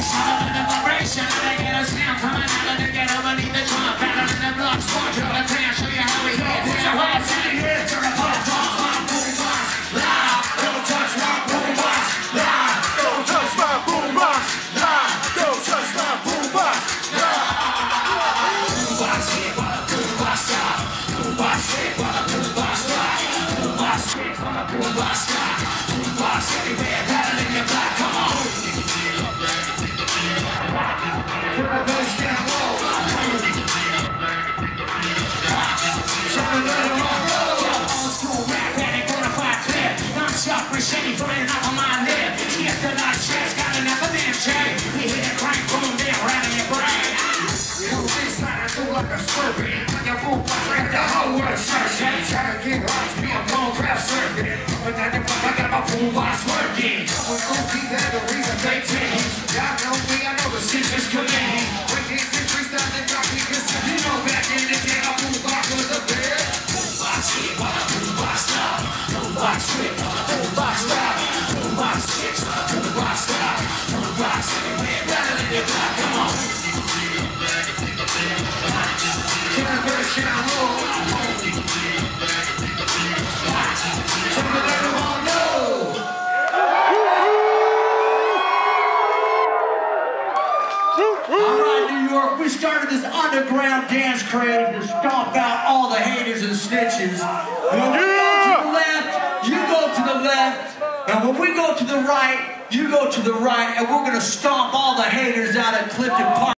the vibration. Flying off of my lip. Skip the night checks, got of check. We hit it crank, boom, damn, right in your brain. You this I do like a scorpion. Your boom box, like the whole world searching. Trying to get lost, me, I'm gon' grab surfing. But that the I got my boom box working. We started this underground dance craze to stomp out all the haters and snitches. When we go to the left, you go to the left, and when we go to the right, you go to the right, and we're gonna stomp all the haters out of Clifton Park.